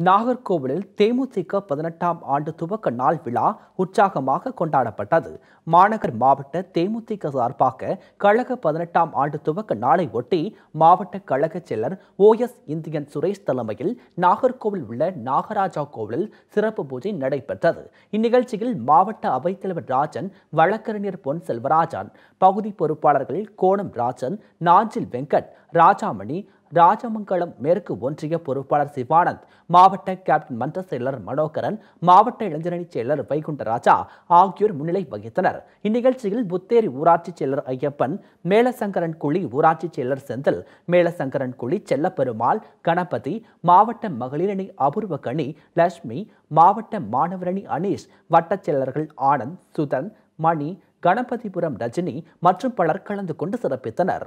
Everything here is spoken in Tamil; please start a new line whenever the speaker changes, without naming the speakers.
நாகர்கோவிலில் தேமுதிக பதினெட்டாம் ஆண்டு துவக்க நாள் விழா உற்சாகமாக கொண்டாடப்பட்டது. மாநகர் மாவட்ட தேமுதிக சார்பாக கழக பதினெட்டாம் ஆண்டு துவக்க நாளை ஒட்டி மாவட்ட கழக செயலர் ஓ எஸ் இந்தியன் சுரேஷ் தலைமையில் நாகர்கோவில் உள்ள நாகராஜா கோவிலில் சிறப்பு பூஜை நடைபெற்றது. இந்நிகழ்ச்சியில் மாவட்ட அவைத்தலைவர் ராஜன் வழக்கறிஞர் பொன் செல்வராஜன் பகுதி பொறுப்பாளர்கள் கோணம் ராஜன் நாஞ்சில் வெங்கட் ராஜாமணி ராஜமங்கலம் மேற்கு ஒன்றிய பொறுப்பாளர் சிவானந்த் மாவட்ட கேப்டன் மன்ற செயலர் மனோகரன் மாவட்ட இளைஞரணி செயலர் வைகுண்டராஜா ஆகியோர் முன்னிலை வகித்தனர். இந்நிகழ்ச்சியில் புத்தேரி ஊராட்சி செயலர் ஐயப்பன் மேலசங்கரன் குழி ஊராட்சி செயலர் செந்தில் மேலசங்கரன் குழி செல்லப்பெருமாள் கணபதி மாவட்ட மகளிரணி அபூர்வகணி லட்சுமி மாவட்ட மாணவரணி அனீஷ் வட்டச் செயலர்கள் ஆனந்த் சுதன் மணி கணபதிபுரம் ரஜினி மற்றும் பலர் கலந்து கொண்டு சிறப்பித்தனர்.